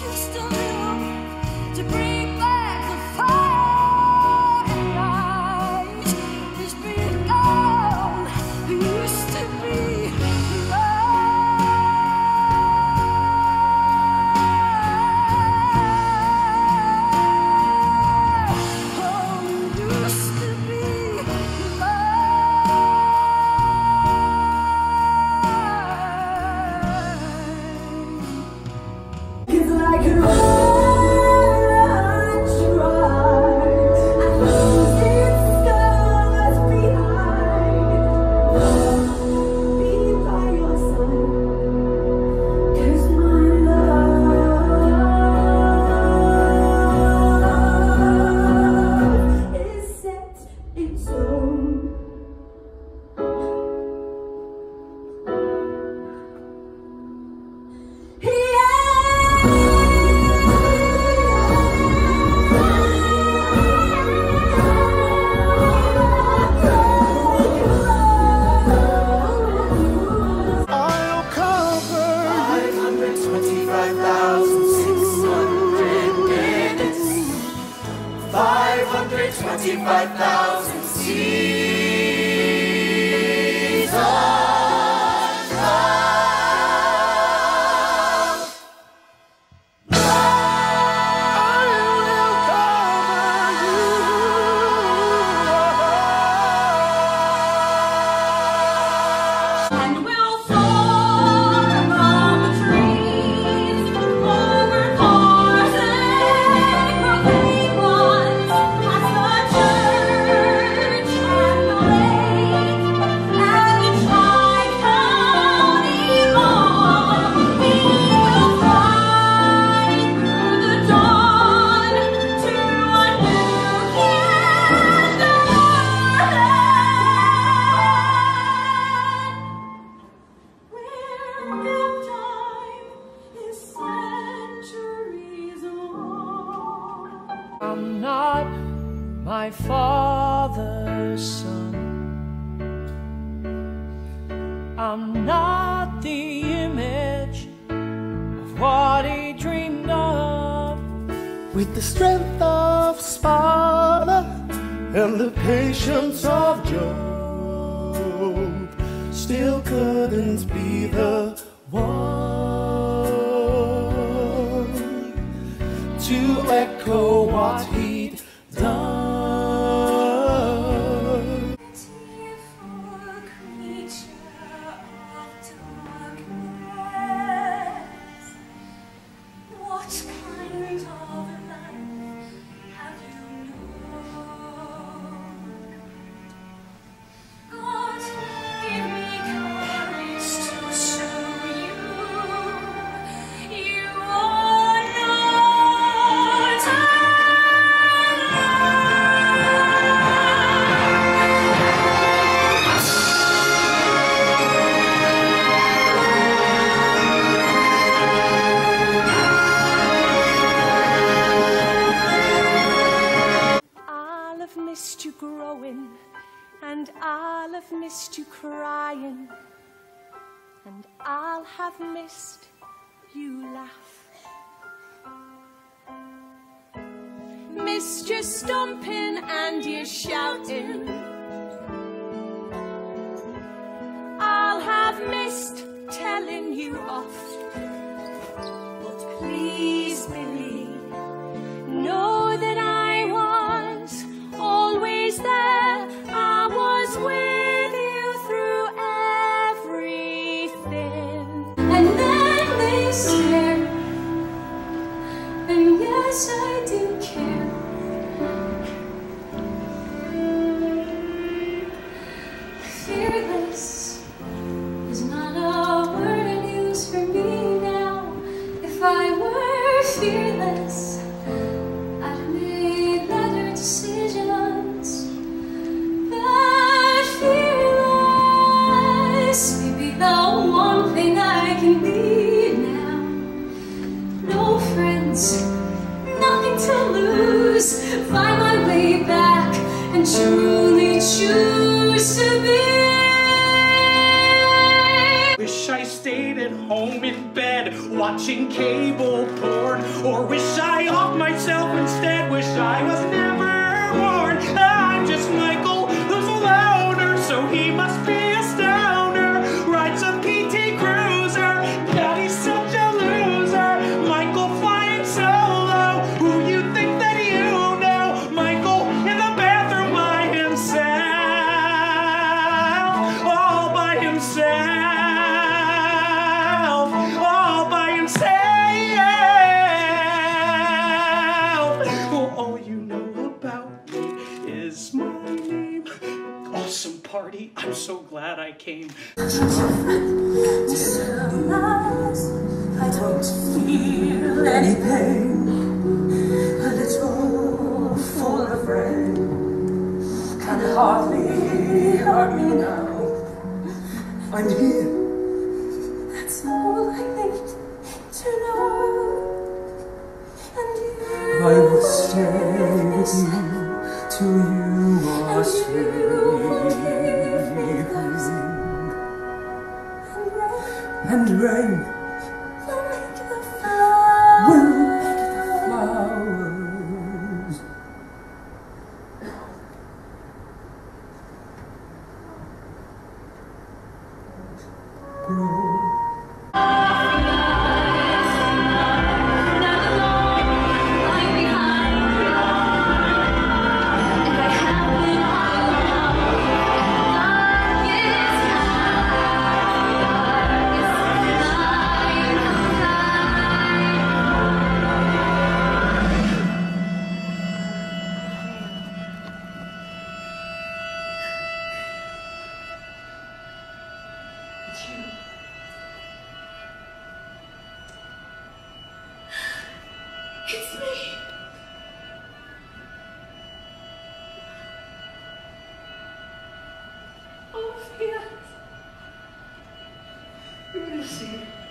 to 25,000 seeds. my father's son. I'm not the image of what he dreamed of. With the strength of Sparta and the patience of Job, still couldn't be the missed you crying, and I'll have missed you laugh. Missed you stomping and you shouting. And yes, I. truly choose to be. Wish I stayed at home in bed watching cable porn, or wish I off myself instead. Wish I was never born. I'm just Michael, who's a loner, so he must be. Glad I came. I don't feel any pain. A little full of rain can hardly hurt me now. I'm here. That's all I need to know. And you, I will stay with you till you and rain will make the flowers grow. It's me. Oh, gonna see.